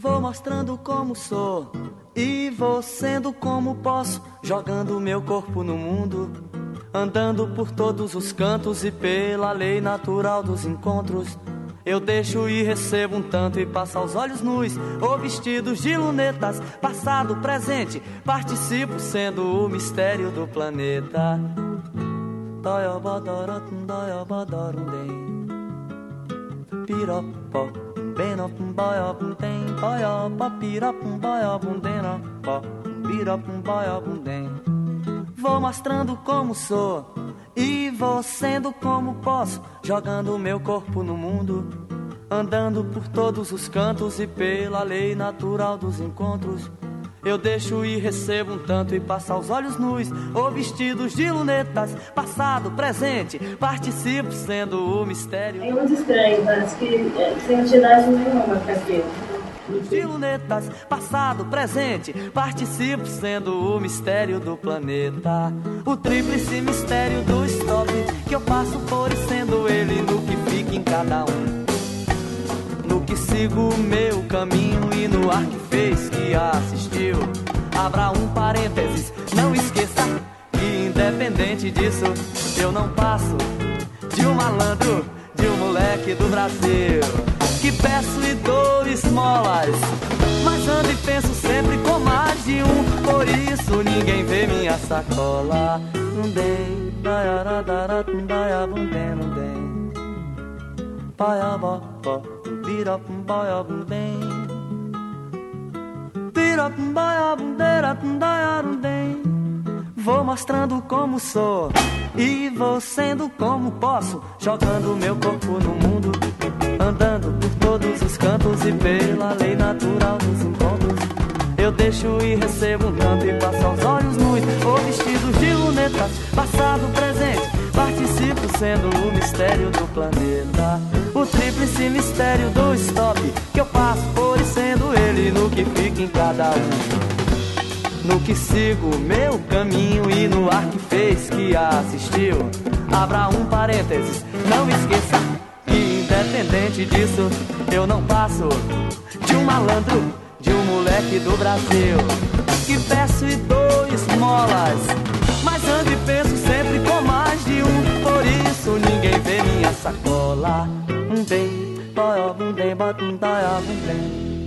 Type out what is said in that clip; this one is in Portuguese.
Vou mostrando como sou e vou sendo como posso, jogando meu corpo no mundo, andando por todos os cantos e pela lei natural dos encontros. Eu deixo e recebo um tanto e passo aos olhos nus ou vestidos de lunetas, passado, presente, participo sendo o mistério do planeta. Piropó bena pum baia pum tem baia pa pira pum baia pum dena pa pira pum baia pum den Vou mostrando como sou e vou sendo como posso, jogando meu corpo no mundo, andando por todos os cantos e pela lei natural dos encontros. Eu deixo e recebo um tanto e passo aos olhos nus ou vestidos de lunetas, passado, presente, participo sendo o mistério. É muito estranho, parece que é, sem utilidade nenhuma pra quê? De lunetas, passado, presente, participo sendo o mistério do planeta. O tríplice mistério do stop, que eu passo por sendo ele no que fica em cada um sigo o meu caminho e no ar que fez que assistiu. Abra um parênteses, não esqueça que independente disso, eu não passo de um malandro, de um moleque do Brasil. Que peço e dou esmolas, mas ando e penso sempre com mais de um. Por isso ninguém vê minha sacola. Não dei, daiaradara, daiabundem, não dei. Paiabó, birapum baiabum bem. Baiabum deratum daiarum dem. Vou mostrando como sou e vou sendo como posso, jogando meu corpo no mundo, andando por todos os cantos e pela lei natural dos encontros. Eu deixo e recebo um canto e passo aos olhos nus, ou vestidos de lunetas, passado, presente, participo sendo o mistério do planeta. O tríplice mistério do stop Que eu passo por e sendo ele No que fica em cada um. No que sigo meu caminho E no ar que fez que assistiu. Abra um parênteses Não esqueça que independente disso Eu não passo de um malandro De um moleque do Brasil. Que peço e dou esmolas Mas ando e penso sempre com mais de um. Por isso ninguém vê minha sacola bum bem, boy bum bem, bum bum bum bem.